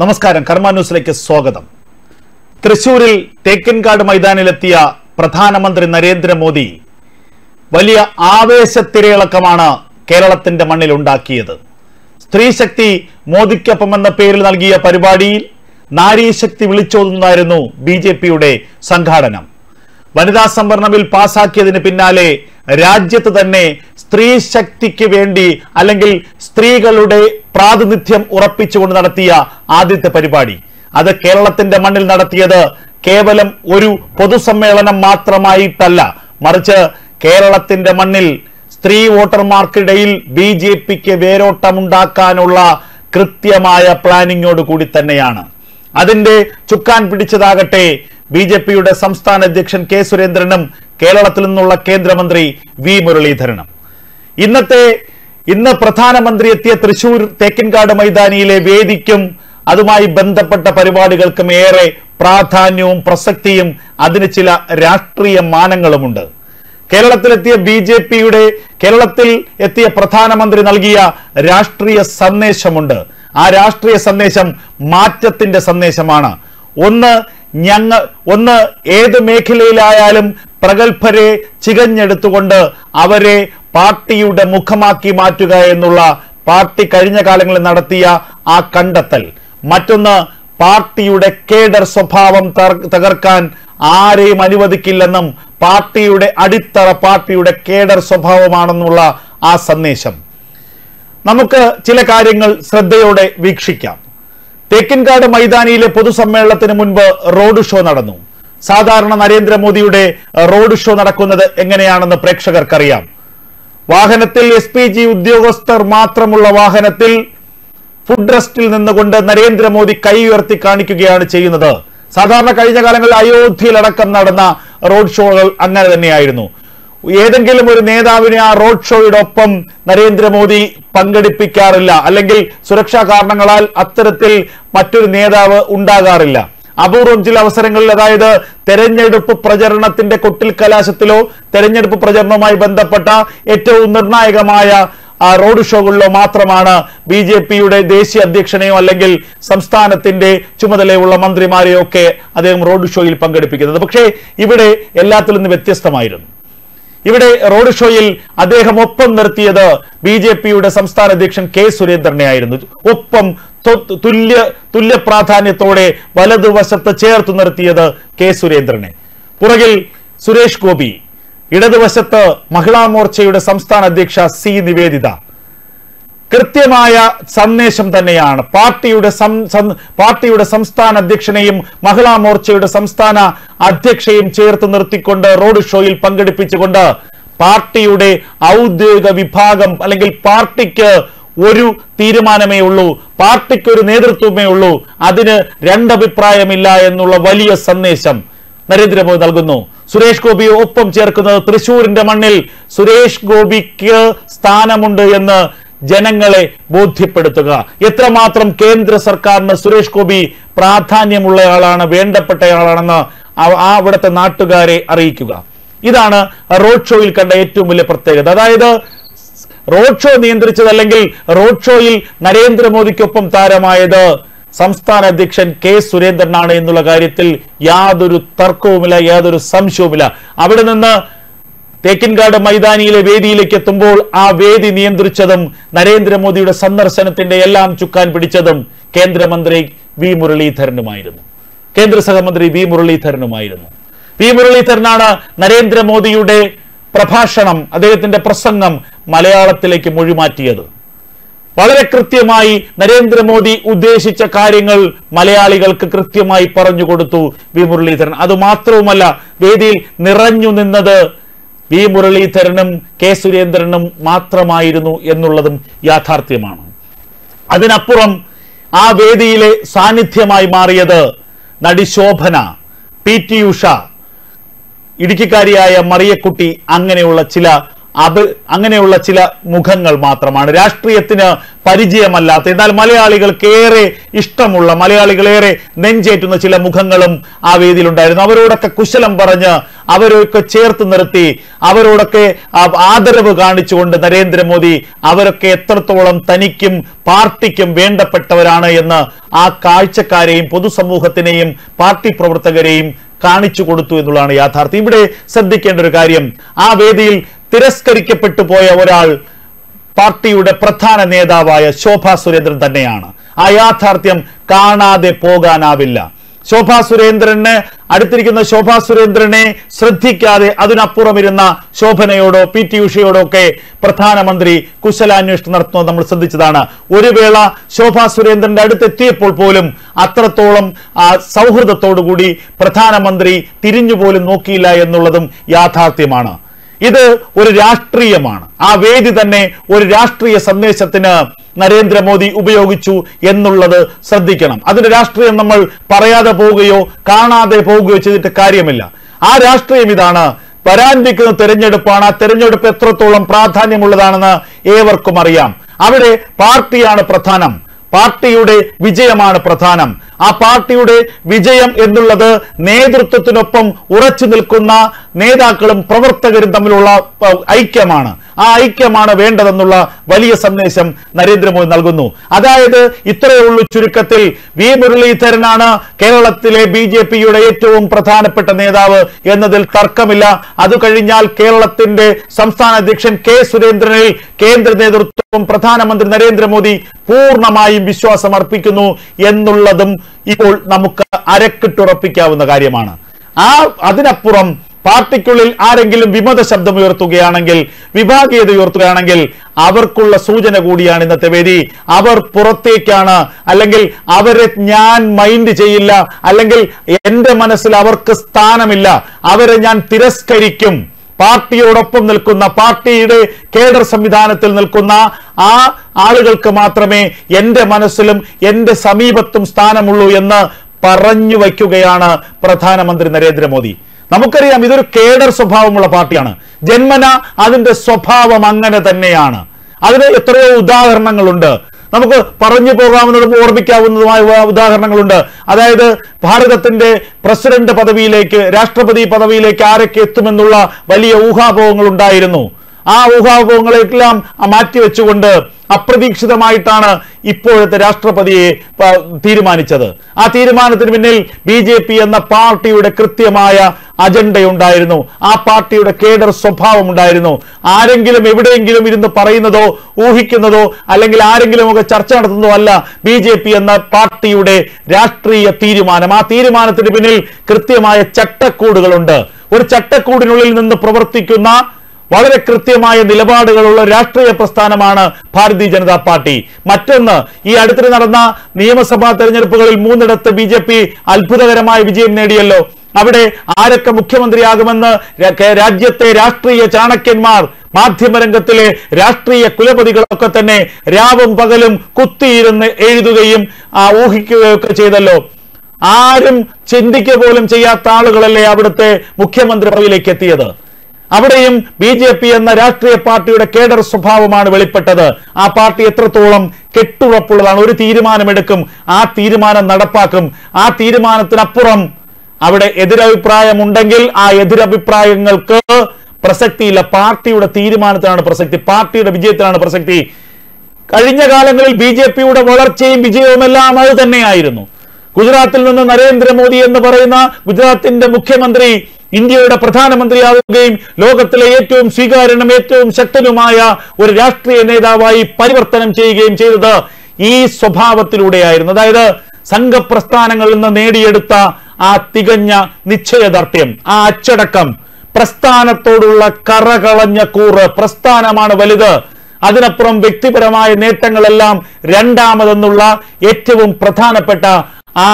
നമസ്കാരം. കർമ്മ ന്യൂസിലേക്ക് സ്വാഗതം. തൃശൂരിൽ തേക്കിൻകാട് മൈതാനിലെത്തിയ പ്രധാനമന്ത്രി നരേന്ദ്രമോദി വലിയ ആവേശത്തിരയിളക്കമാണ് കേരളത്തിന്റെ മണ്ണിൽ ഉണ്ടാക്കിയത്. സ്ത്രീശക്തി മോദിക്കൊപ്പം എന്ന പേരിൽ നൽകിയ പരിപാടിയിൽ നാരീശക്തി വിളിച്ചോതുന്നതായിരുന്നു ബി ജെ പിയുടെ സംഘാടനം. വനിതാ സംവരണ ബിൽ പാസാക്കിയതിന് പിന്നാലെ രാജ്യത്ത് തന്നെ സ്ത്രീ ശക്തിക്ക് വേണ്ടി അല്ലെങ്കിൽ സ്ത്രീകളുടെ പ്രാതിനിധ്യം ഉറപ്പിച്ചുകൊണ്ട് നടത്തിയ ആദ്യത്തെ പരിപാടി. അത് കേരളത്തിന്റെ മണ്ണിൽ നടത്തിയത് കേവലം ഒരു പൊതുസമ്മേളനം മാത്രമായിട്ടല്ല. മറിച്ച് കേരളത്തിന്റെ മണ്ണിൽ സ്ത്രീ വോട്ടർമാർക്കിടയിൽ ബി ജെ പിക്ക് വേരോട്ടമുണ്ടാക്കാനുള്ള കൃത്യമായ പ്ലാനിങ്ങോട് കൂടി തന്നെയാണ്. അതിന്റെ ചുക്കാൻ പിടിച്ചതാകട്ടെ ബി ജെ പിയുടെ സംസ്ഥാന അധ്യക്ഷൻ കെ സുരേന്ദ്രനും കേരളത്തിൽ നിന്നുള്ള കേന്ദ്രമന്ത്രി വി മുരളീധരനും. ഇന്നത്തെ ഇന്ന് പ്രധാനമന്ത്രി എത്തിയ തൃശൂർ തേക്കിൻകാട് മൈതാനിയിലെ വേദിക്കും അതുമായി ബന്ധപ്പെട്ട പരിപാടികൾക്കും ഏറെ പ്രാധാന്യവും പ്രസക്തിയും അതിന് ചില രാഷ്ട്രീയ മാനങ്ങളുമുണ്ട്. കേരളത്തിലെത്തിയ ബി ജെ പിയുടെ കേരളത്തിൽ എത്തിയ പ്രധാനമന്ത്രി നൽകിയ രാഷ്ട്രീയ സന്ദേശമുണ്ട്. ആ രാഷ്ട്രീയ സന്ദേശം മാറ്റത്തിന്റെ സന്ദേശമാണ്. ഒന്ന് ഞങ്ങൾ ഒന്ന് ഏത് മേഖലയിലായാലും പ്രഗത്ഭരെ ചികഞ്ഞെടുത്തുകൊണ്ട് അവരെ പാർട്ടിയുടെ മുഖമാക്കി മാറ്റുക എന്നുള്ള പാർട്ടി കഴിഞ്ഞ കാലങ്ങളിൽ നടത്തിയ ആ കണ്ടെത്തൽ. മറ്റൊന്ന് പാർട്ടിയുടെ കേഡർ സ്വഭാവം തകർക്കാൻ ആരെയും അനുവദിക്കില്ലെന്നും പാർട്ടിയുടെ അടിത്തറ പാർട്ടിയുടെ കേഡർ സ്വഭാവമാണെന്നുള്ള ആ സന്ദേശം. നമുക്ക് ചില കാര്യങ്ങൾ ശ്രദ്ധയോടെ വീക്ഷിക്കാം. തേക്കിൻകാട് മൈതാനിയിലെ പൊതുസമ്മേളനത്തിന് മുൻപ് റോഡ് ഷോ നടന്നു. സാധാരണ നരേന്ദ്രമോദിയുടെ റോഡ് ഷോ നടക്കുന്നത് എങ്ങനെയാണെന്ന് പ്രേക്ഷകർക്കറിയാം. വാഹനത്തിൽ എസ് പി ജി ഉദ്യോഗസ്ഥർ മാത്രമുള്ള വാഹനത്തിൽ ഫുഡ് റെസ്റ്റിൽ നിന്നുകൊണ്ട് നരേന്ദ്രമോദി കൈ ഉയർത്തി കാണിക്കുകയാണ് ചെയ്യുന്നത്. സാധാരണ കഴിഞ്ഞ കാലങ്ങളിൽ അയോധ്യയിലടക്കം നടന്ന റോഡ് ഷോകൾ അങ്ങനെ തന്നെയായിരുന്നു. ഏതെങ്കിലും ഒരു നേതാവിനെ ആ റോഡ് ഷോയുടെ ഒപ്പം നരേന്ദ്രമോദി പങ്കെടുപ്പിക്കാറില്ല. അല്ലെങ്കിൽ സുരക്ഷാ കാരണങ്ങളാൽ അത്തരത്തിൽ മറ്റൊരു നേതാവ് ഉണ്ടാകാറില്ല. അപൂർവം ചില അവസരങ്ങളിൽ അതായത് തെരഞ്ഞെടുപ്പ് പ്രചരണത്തിന്റെ കൊട്ടിൽ കലാശത്തിലോ തെരഞ്ഞെടുപ്പ് പ്രചരണവുമായി ബന്ധപ്പെട്ട ഏറ്റവും നിർണായകമായ റോഡ് ഷോകളിലോ മാത്രമാണ് ബി ജെ പിയുടെ ദേശീയ അധ്യക്ഷനെയോ അല്ലെങ്കിൽ സംസ്ഥാനത്തിന്റെ ചുമതലയുള്ള മന്ത്രിമാരെയോ ഒക്കെ അദ്ദേഹം റോഡ് ഷോയിൽ പങ്കെടുപ്പിക്കുന്നത്. പക്ഷേ ഇവിടെ എല്ലാത്തിൽ നിന്ന് വ്യത്യസ്തമായിരുന്നു. ഇവിടെ റോഡ് ഷോയിൽ അദ്ദേഹം ഒപ്പം നിർത്തിയത് ബി ജെ പിയുടെ സംസ്ഥാന അധ്യക്ഷൻ കെ സുരേന്ദ്രനെ ആയിരുന്നു. ഒപ്പം തുല്യ തുല്യ പ്രാധാന്യത്തോടെ വലതുവശത്ത് ചേർത്ത് നിർത്തിയത് കെ സുരേന്ദ്രനെ. പുറകിൽ സുരേഷ് ഗോപി ഇടതുവശത്ത് മഹിളാ മോർച്ചയുടെ സംസ്ഥാന അധ്യക്ഷ സി നിവേദിത. കൃത്യമായ സന്ദേശം തന്നെയാണ്. പാർട്ടിയുടെ പാർട്ടിയുടെ സംസ്ഥാന അധ്യക്ഷനെയും മഹിളാ മോർച്ചയുടെ സംസ്ഥാന അധ്യക്ഷയും ചേർത്ത് നിർത്തിക്കൊണ്ട് റോഡ് ഷോയിൽ പങ്കെടുപ്പിച്ചുകൊണ്ട് പാർട്ടിയുടെ ഔദ്യോഗിക വിഭാഗം അല്ലെങ്കിൽ പാർട്ടിക്ക് ഒരു തീരുമാനമേ ഉള്ളൂ. പാർട്ടിക്ക് ഒരു നേതൃത്വമേ ഉള്ളൂ. അതിന് രണ്ടഭിപ്രായമില്ല എന്നുള്ള വലിയ സന്ദേശം നരേന്ദ്രമോദി നൽകുന്നു. സുരേഷ് ഗോപിയെ ഒപ്പം ചേർക്കുന്നത് തൃശൂരിന്റെ മണ്ണിൽ സുരേഷ് ഗോപിക്ക് സ്ഥാനമുണ്ട് എന്ന് ജനങ്ങളെ ബോധ്യപ്പെടുത്തുക. എത്രമാത്രം കേന്ദ്ര സർക്കാരിന് സുരേഷ് ഗോപി പ്രാധാന്യമുള്ളയാളാണ് വേണ്ടപ്പെട്ടയാളാണെന്ന് ആ- അവിടുത്തെ നാട്ടുകാരെ അറിയിക്കുക. ഇതാണ് റോഡ് ഷോയിൽ കണ്ട ഏറ്റവും വലിയ പ്രത്യേകത. അതായത് റോഡ് ഷോ നിയന്ത്രിച്ചത് അല്ലെങ്കിൽ റോഡ് ഷോയിൽ നരേന്ദ്രമോദിക്കൊപ്പം താരമായത് സംസ്ഥാന അധ്യക്ഷൻ കെ സുരേന്ദ്രനാണ് എന്നുള്ള കാര്യത്തിൽ യാതൊരു തർക്കവുമില്ല യാതൊരു സംശയവുമില്ല. അവിടെ നിന്ന് തേക്കിൻകാട് മൈതാനിയിലെ വേദിയിലേക്ക് എത്തുമ്പോൾ ആ വേദി നിയന്ത്രിച്ചതും നരേന്ദ്രമോദിയുടെ സന്ദർശനത്തിന്റെ എല്ലാം ചുക്കാൻ പിടിച്ചതും കേന്ദ്രമന്ത്രി വി മുരളീധരനുമായിരുന്നു. കേന്ദ്ര സഹമന്ത്രി വി മുരളീധരനുമായിരുന്നു. വി മുരളീധരനാണ് നരേന്ദ്രമോദിയുടെ പ്രഭാഷണം അദ്ദേഹത്തിന്റെ പ്രസംഗം മലയാളത്തിലേക്ക് മൊഴിമാറ്റിയത്. വളരെ കൃത്യമായി നരേന്ദ്രമോദി ഉദ്ദേശിച്ച കാര്യങ്ങൾ മലയാളികൾക്ക് കൃത്യമായി പറഞ്ഞു കൊടുത്തു വി മുരളീധരൻ. അതുമാത്രവുമല്ല വേദിയിൽ നിറഞ്ഞു നിന്നത് വി മുരളീധരനും കെ സുരേന്ദ്രനും മാത്രമായിരുന്നു എന്നുള്ളതും യാഥാർത്ഥ്യമാണ്. അതിനപ്പുറം ആ വേദിയിലെ സാന്നിധ്യമായി മാറിയത് നടി ശോഭന പി ടി ഉഷ ഇടുക്കിക്കാരിയായ മറിയക്കുട്ടി അങ്ങനെയുള്ള ചില അത് അങ്ങനെയുള്ള ചില മുഖങ്ങൾ മാത്രമാണ്. രാഷ്ട്രീയത്തിന് പരിചയമല്ലാത്ത എന്നാൽ മലയാളികൾക്ക് ഏറെ ഇഷ്ടമുള്ള മലയാളികളേറെ നെഞ്ചേറ്റുന്ന ചില മുഖങ്ങളും ആ വേദിയിലുണ്ടായിരുന്നു. അവരോടൊക്കെ കുശലം പറഞ്ഞ് അവരൊക്കെ ചേർത്ത് നിർത്തി അവരോടൊക്കെ ആദരവ് കാണിച്ചുകൊണ്ട് നരേന്ദ്രമോദി അവരൊക്കെ എത്രത്തോളം തനിക്കും പാർട്ടിക്കും വേണ്ടപ്പെട്ടവരാണ് എന്ന് ആ കാഴ്ചക്കാരെയും പൊതുസമൂഹത്തിനെയും പാർട്ടി പ്രവർത്തകരെയും കാണിച്ചു കൊടുത്തു എന്നുള്ളതാണ് യാഥാർത്ഥ്യം. ഇവിടെ ശ്രദ്ധിക്കേണ്ട ഒരു കാര്യം ആ വേദിയിൽ തിരസ്കരിക്കപ്പെട്ടു പോയ ഒരാൾ പാർട്ടിയുടെ പ്രധാന നേതാവായ ശോഭാ സുരേന്ദ്രൻ തന്നെയാണ്. ആ യാഥാർത്ഥ്യം കാണാതെ പോകാനാവില്ല. ശോഭാ സുരേന്ദ്രന് അടുത്തിരിക്കുന്ന ശോഭാ സുരേന്ദ്രനെ ശ്രദ്ധിക്കാതെ അതിനപ്പുറം ഇരുന്ന ശോഭനയോടോ പി. ടി. ഉഷയോടോ ഒക്കെ പ്രധാനമന്ത്രി കുശലാന്വേഷണം നടത്തുന്നത് നമ്മൾ ശ്രദ്ധിച്ചതാണ്. ഒരു വേള ശോഭാ സുരേന്ദ്രന്റെ അടുത്തെത്തിയപ്പോൾ പോലും അത്രത്തോളം സൗഹൃദത്തോടുകൂടി പ്രധാനമന്ത്രി തിരിഞ്ഞുപോലും നോക്കിയില്ല എന്നുള്ളതും യാഥാർത്ഥ്യമാണ്. ഇത് ഒരു രാഷ്ട്രീയമാണ്. ആ വേദി തന്നെ ഒരു രാഷ്ട്രീയ സന്ദേശത്തിന് നരേന്ദ്രമോദി ഉപയോഗിച്ചു എന്നുള്ളത് ശ്രദ്ധിക്കണം. അതിന്റെ രാഷ്ട്രീയം നമ്മൾ പറയാതെ പോവുകയോ കാണാതെ പോവുകയോ ചെയ്തിട്ട് കാര്യമില്ല. ആ രാഷ്ട്രീയം ഇതാണ്. വരാനിരിക്കുന്ന തെരഞ്ഞെടുപ്പാണ്. ആ തെരഞ്ഞെടുപ്പ് എത്രത്തോളം പ്രാധാന്യമുള്ളതാണെന്ന് ഏവർക്കും അറിയാം. അവിടെ പാർട്ടിയാണ് പ്രധാനം. പാർട്ടിയുടെ വിജയമാണ് പ്രധാനം. ആ പാർട്ടിയുടെ വിജയം എന്നുള്ളത് നേതൃത്വത്തിനൊപ്പം ഉറച്ചു നിൽക്കുന്ന നേതാക്കളും പ്രവർത്തകരും തമ്മിലുള്ള ഐക്യമാണ്. ആ ഐക്യമാണ് വേണ്ടതെന്നുള്ള വലിയ സന്ദേശം നരേന്ദ്രമോദി നൽകുന്നു. അതായത് ഇത്രയേ ഉള്ളൂ ചുരുക്കത്തിൽ. വി. മുരളീധരനാണ് കേരളത്തിലെ ബി ജെ പിയുടെ ഏറ്റവും പ്രധാനപ്പെട്ട നേതാവ് എന്നതിൽ തർക്കമില്ല. അത് കഴിഞ്ഞാൽ കേരളത്തിന്റെ സംസ്ഥാന അധ്യക്ഷൻ കെ. സുരേന്ദ്രനിൽ കേന്ദ്ര നേതൃത്വം പ്രധാനമന്ത്രി നരേന്ദ്രമോദി പൂർണമായും വിശ്വാസം അർപ്പിക്കുന്നു എന്നുള്ളതും ഇപ്പോൾ നമുക്ക് അരക്കിട്ടുറപ്പിക്കാവുന്ന കാര്യമാണ്. ആ അതിനപ്പുറം പാർട്ടിക്കുള്ളിൽ ആരെങ്കിലും വിമത ശബ്ദം ഉയർത്തുകയാണെങ്കിൽ വിഭാഗീയത ഉയർത്തുകയാണെങ്കിൽ അവർക്കുള്ള സൂചന കൂടിയാണ് ഇന്നത്തെ വേദി. അവർ പുറത്തേക്കാണ്. അല്ലെങ്കിൽ അവരെ ഞാൻ മൈൻഡ് ചെയ്യില്ല. അല്ലെങ്കിൽ എന്റെ മനസ്സിൽ അവർക്ക് സ്ഥാനമില്ല. അവരെ ഞാൻ തിരസ്കരിക്കും. പാർട്ടിയോടൊപ്പം നിൽക്കുന്ന പാർട്ടിയുടെ കേഡർ സംവിധാനത്തിൽ നിൽക്കുന്ന ആ ആളുകൾക്ക് മാത്രമേ എന്റെ മനസ്സിലും എന്റെ സമീപത്തും സ്ഥാനമുള്ളൂ എന്ന് പറഞ്ഞു വയ്ക്കുകയാണ് പ്രധാനമന്ത്രി നരേന്ദ്രമോദി. നമുക്കറിയാം ഇതൊരു കേഡർ സ്വഭാവമുള്ള പാർട്ടിയാണ്. ജന്മന അതിന്റെ സ്വഭാവം അങ്ങനെ തന്നെയാണ്. അതിന് എത്രയോ ഉദാഹരണങ്ങളുണ്ട്. നമുക്ക് പറഞ്ഞു പോകാവുന്നതും ഓർമ്മിക്കാവുന്നതുമായ ഉദാഹരണങ്ങളുണ്ട്. അതായത് ഭാരതത്തിന്റെ പ്രസിഡന്റ് പദവിയിലേക്ക് രാഷ്ട്രപതി പദവിയിലേക്ക് ആരൊക്കെ എത്തുമെന്നുള്ള വലിയ ഊഹാപോഹങ്ങൾ ഉണ്ടായിരുന്നു ആ ഊഹാപോഹങ്ങളെല്ലാം മാറ്റിവെച്ചുകൊണ്ട് അപ്രതീക്ഷിതമായിട്ടാണ് ഇപ്പോഴത്തെ രാഷ്ട്രപതിയെ തീരുമാനിച്ചത്. ആ തീരുമാനത്തിന് പിന്നിൽ ബി ജെ പി എന്ന പാർട്ടിയുടെ കൃത്യമായ അജണ്ടയുണ്ടായിരുന്നു. ആ പാർട്ടിയുടെ കേഡർ സ്വഭാവം ഉണ്ടായിരുന്നു ആരെങ്കിലും എവിടെയെങ്കിലും ഇരുന്ന് പറയുന്നതോ ഊഹിക്കുന്നതോ അല്ലെങ്കിൽ ആരെങ്കിലും ഒക്കെ ചർച്ച നടത്തുന്നതോ അല്ല ബി ജെ പി എന്ന പാർട്ടിയുടെ രാഷ്ട്രീയ തീരുമാനം. ആ തീരുമാനത്തിന് പിന്നിൽ കൃത്യമായ ചട്ടക്കൂടുകളുണ്ട്. ഒരു ചട്ടക്കൂടിനുള്ളിൽ നിന്ന് പ്രവർത്തിക്കുന്ന വളരെ കൃത്യമായ നിലപാടുകളുള്ള രാഷ്ട്രീയ പ്രസ്ഥാനമാണ് ഭാരതീയ ജനതാ പാർട്ടി. മറ്റൊന്ന് ഈ അടുത്തിടെ നടന്ന നിയമസഭാ തെരഞ്ഞെടുപ്പുകളിൽ മൂന്നിടത്ത് ബി അത്ഭുതകരമായ വിജയം നേടിയല്ലോ. അവിടെ ആരൊക്കെ മുഖ്യമന്ത്രിയാകുമെന്ന് രാജ്യത്തെ രാഷ്ട്രീയ ചാണക്യന്മാർ മാധ്യമരംഗത്തിലെ രാഷ്ട്രീയ കുലപതികളൊക്കെ തന്നെ രാവും പകലും കുത്തിയിരുന്ന് എഴുതുകയും ഊഹിക്കുകയൊക്കെ ചെയ്തല്ലോ. ആരും ചിന്തിക്കുക പോലും ചെയ്യാത്ത ആളുകളല്ലേ അവിടുത്തെ മുഖ്യമന്ത്രി പദവിയിലേക്ക് എത്തിയത്. അവിടെയും ബി ജെ പി എന്ന രാഷ്ട്രീയ പാർട്ടിയുടെ കേഡർ സ്വഭാവമാണ് വെളിപ്പെട്ടത്. ആ പാർട്ടി എത്രത്തോളം കെട്ടുറപ്പുള്ളതാണ് ഒരു തീരുമാനമെടുക്കും ആ തീരുമാനം നടപ്പാക്കും. ആ തീരുമാനത്തിനപ്പുറം അവിടെ എതിരഭിപ്രായമുണ്ടെങ്കിൽ ആ എതിരഭിപ്രായങ്ങൾക്ക് പ്രസക്തിയില്ല. പാർട്ടിയുടെ തീരുമാനത്തിനാണ് പ്രസക്തി പാർട്ടിയുടെ വിജയത്തിനാണ് പ്രസക്തി. കഴിഞ്ഞ കാലങ്ങളിൽ ബി ജെ പിയുടെ വളർച്ചയും വിജയവും എല്ലാം അത് തന്നെയായിരുന്നു. ഗുജറാത്തിൽ നിന്ന് നരേന്ദ്രമോദി എന്ന് പറയുന്ന ഗുജറാത്തിന്റെ മുഖ്യമന്ത്രി ഇന്ത്യയുടെ പ്രധാനമന്ത്രിയാവുകയും ലോകത്തിലെ ഏറ്റവും സ്വീകാരണം ഏറ്റവും ശക്തനുമായ ഒരു രാഷ്ട്രീയ നേതാവായി പരിവർത്തനം ചെയ്യുകയും ചെയ്തത് ഈ സ്വഭാവത്തിലൂടെയായിരുന്നു. അതായത് സംഘപ്രസ്ഥാനങ്ങളിൽ നിന്ന് നേടിയെടുത്ത ആ തികഞ്ഞ നിശ്ചയദാർഢ്യം ആ അച്ചടക്കം പ്രസ്ഥാനത്തോടുള്ള കറകളഞ്ഞ കൂറ് പ്രസ്ഥാനമാണ് വലുത്. അതിനപ്പുറം വ്യക്തിപരമായ നേട്ടങ്ങളെല്ലാം രണ്ടാമതെന്നുള്ള ഏറ്റവും പ്രധാനപ്പെട്ട ആ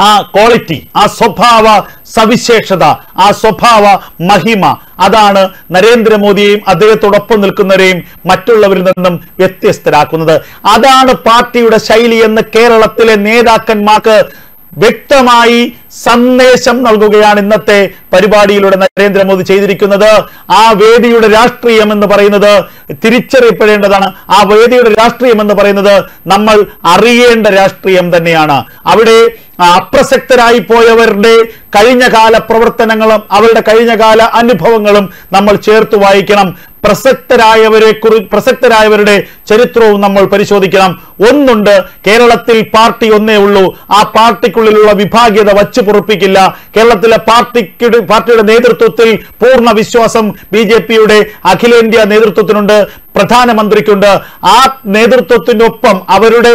ആ ക്വാളിറ്റി ആ സ്വഭാവ സവിശേഷത ആ സ്വഭാവ മഹിമ അതാണ് നരേന്ദ്രമോദിയെയും അദ്ദേഹത്തോടൊപ്പം നിൽക്കുന്നവരെയും മറ്റുള്ളവരിൽ നിന്നും വ്യത്യസ്തരാക്കുന്നത്. അതാണ് പാർട്ടിയുടെ ശൈലി എന്ന് കേരളത്തിലെ നേതാക്കന്മാർക്ക് വ്യക്തമായി സന്ദേശം നൽകുകയാണ് ഇന്നത്തെ പരിപാടിയിലൂടെ നരേന്ദ്രമോദി ചെയ്തിരിക്കുന്നത്. ആ വേദിയുടെ രാഷ്ട്രീയം എന്ന് പറയുന്നത് തിരിച്ചറിയപ്പെടേണ്ടതാണ്. ആ വേദിയുടെ രാഷ്ട്രീയം എന്ന് പറയുന്നത് നമ്മൾ അറിയേണ്ട രാഷ്ട്രീയം തന്നെയാണ്. അവിടെ അപ്രസക്തരായി പോയവരുടെ കഴിഞ്ഞകാല പ്രവർത്തനങ്ങളും അവരുടെ കഴിഞ്ഞകാല അനുഭവങ്ങളും നമ്മൾ ചേർത്ത് വായിക്കണം. പ്രസക്തരായവരെ കുറി പ്രസക്തരായവരുടെ ചരിത്രവും നമ്മൾ പരിശോധിക്കണം. ഒന്നുണ്ട് കേരളത്തിൽ പാർട്ടി ഒന്നേ ഉള്ളൂ. ആ പാർട്ടിക്കുള്ളിലുള്ള വിഭാഗീയത വച്ചു പൊറുപ്പിക്കില്ല. കേരളത്തിലെ പാർട്ടിക്ക് പാർട്ടിയുടെ നേതൃത്വത്തിൽ പൂർണ വിശ്വാസം ബി ജെ പിയുടെ അഖിലേന്ത്യാ നേതൃത്വത്തിനുണ്ട് പ്രധാനമന്ത്രിക്കുണ്ട്. ആ നേതൃത്വത്തിനൊപ്പം അവരുടെ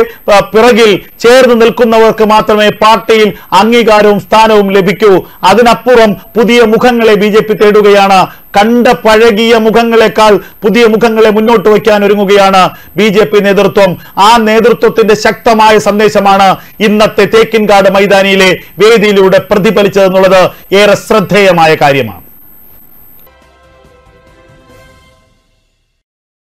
പിറകിൽ ചേർന്ന് നിൽക്കുന്നവർക്ക് മാത്രമേ പാർട്ടിയിൽ അംഗീകാരവും സ്ഥാനവും ലഭിക്കൂ. അതിനപ്പുറം പുതിയ മുഖങ്ങളെ ബി തേടുകയാണ്. കണ്ട പഴകിയ മുഖങ്ങളെക്കാൾ പുതിയ മുഖങ്ങളെ മുന്നോട്ട് വയ്ക്കാൻ ഒരുങ്ങുകയാണ് ബി ജെ പി നേതൃത്വം. ആ നേതൃത്വത്തിന്റെ ശക്തമായ സന്ദേശമാണ് ഇന്നത്തെ തേക്കിൻകാട് മൈതാനിയിലെ വേദിയിലൂടെ പ്രതിഫലിച്ചതെന്നുള്ളത് ഏറെ ശ്രദ്ധേയമായ കാര്യമാണ്.